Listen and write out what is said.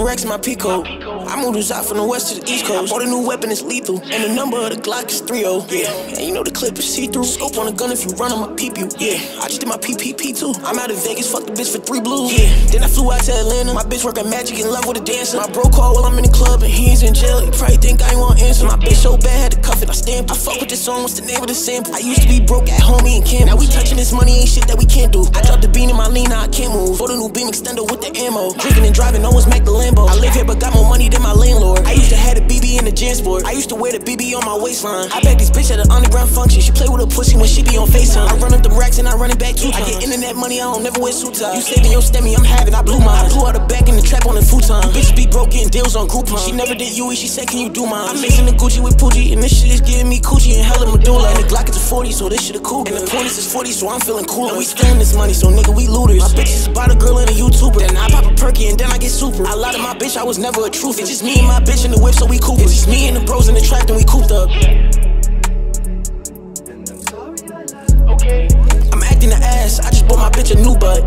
racks in my Pico. I moved us out from the west to the east coast. I bought a new weapon, it's lethal. And the number of the Glock is 3 Yeah, and you know the clip is see through. Scope on the gun if you run, I'ma peep you. Yeah, I just did my PPP too. I'm out of Vegas, fuck the bitch for three blues. Yeah, then I flew out to Atlanta. My bitch working magic in love with a dancer. My bro called while I'm in the club and he's in jail. He probably think I ain't want answer. My bitch so bad, I. I fuck with this song, what's the name of the sample? I used to be broke at home, and camp. Now we touching this money, ain't shit that we can't do. I dropped the bean in my lean, now I can't move. For the new beam extender with the ammo. Drinking and driving, always make the Lambo. I live here, but got more money than my landlord. I used to have a BB in the gym sport. I used to wear the BB on my waistline. I back this bitch at an underground function. She play with a pussy when she be on FaceTime. I run up them racks and I run it back times. I get internet money, I don't never wear suit ties. You saving your stemmy, I'm having, I blew mine. I blew out the back in the deals on Groupon. She never did UE, she said, can you do mine? I'm mixing the Gucci with Poochie, and this shit is giving me coochie and hella medulla. And the Glock is a 40, so this shit a cool. And the Portis is 40, so I'm feeling cool. And we spending this money, so nigga, we looters. My bitches bought a girl and a YouTuber. Then I pop a perky and then I get super. I lied to my bitch, I was never a truth. It's just me and my bitch in the whip, so we cool. It's just me and the bros in the trap, then we cooped up. I'm acting the ass, I just bought my bitch a new butt.